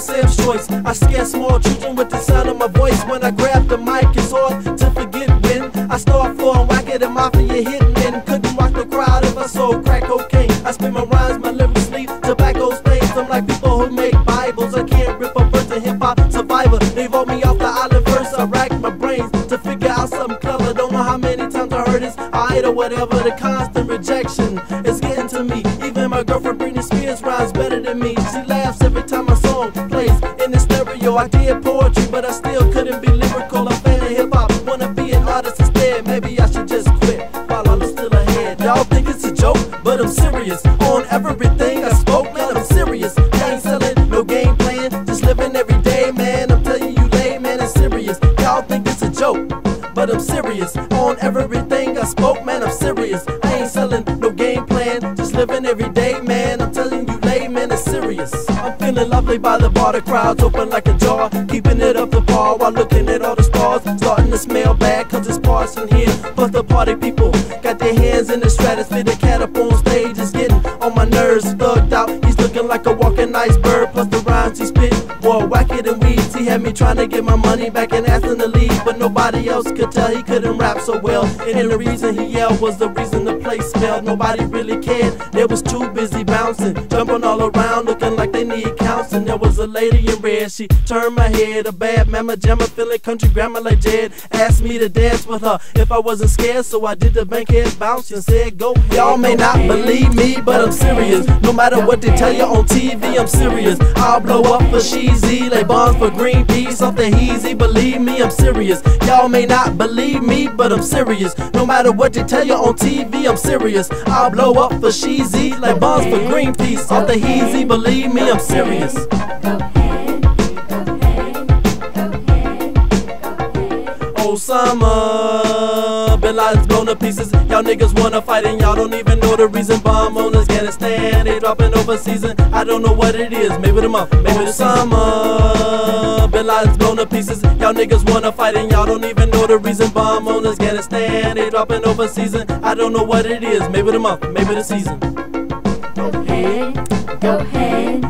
Sam's choice. I scare small children with the sound of my voice. When I grab the mic, it's hard to forget when I start flowing whacker than mafia hitting men. Couldn't rock the crowd if I sold crack cocaine. I spit my rhymes, my lyrics sleep, tobacco stains. I'm like people who make Bibles. I can't rip a verse to hip hop survivor. They vote me off the island I or whatever. The constant rejection is getting to me. Even my girlfriend Britney Spears rhymes better than me. She laughs every time my song plays in the stereo. I did poetry, but I still couldn't be lyrical. I'm fan of hip hop. Wanna be an artist instead. Maybe I should just quit while I'm still ahead. Y'all think it's a joke, but I'm serious on everything I spoke. Man, I'm serious. I ain't selling no game plan. Just living every day, man. I'm telling you, lay, man, it's serious. Y'all think it's a joke, but I'm serious on everything I spoke. Man, I'm serious. I ain't selling no game plan. Just living every day, man. I'm telling you, lay, man, it's serious. I'm feeling lovely by the bar. The crowd's open like a jar. Keeping it up the bar while looking at all the stars. Starting to smell bad cause it's parts in here. Plus the party people got their hands in the stratosphere. The cat up on stage is getting on my nerves. Thugged out, he's looking like a walking iceberg. Plus the rhymes he spit, boy, whacker than weeds. He had me trying to get my money back and. But nobody else could tell he couldn't rap so well. And the reason he yelled was the reason the place smelled. Nobody really cared. They was too busy bouncing, jumping all around, looking like they need counseling. There was a lady in red, she turned my head. A bad mama jamma, feeling country grandma like Jed. Asked me to dance with her if I wasn't scared, so I did the bankhead bounce and said, Go. ahead." Y'all may not believe me, but I'm serious. No matter what they tell you on TV, I'm serious. I'll blow up for Sheezy, like bombs for Greenpeace, something easy. Believe me, I'm serious. Y'all may not believe me, but I'm serious. No matter what they tell you on TV, I'm serious. I'll blow up for Sheezy, like bombs for Greenpeace, the easy. Believe me, I'm serious. Osama Bin Laden's blown to pieces. Y'all niggas wanna fight and y'all don't even know the reason. Bomb on Afghanistan, they dropping overseas. And I don't know what it is. Maybe the month, maybe the summer. Bin Laden's blown to pieces. Y'all niggas wanna fight and y'all don't even know the reason. Bomb on Afghanistan, they dropping overseas. And I don't know what it is. Maybe the month, maybe the season. Go ahead, go ahead.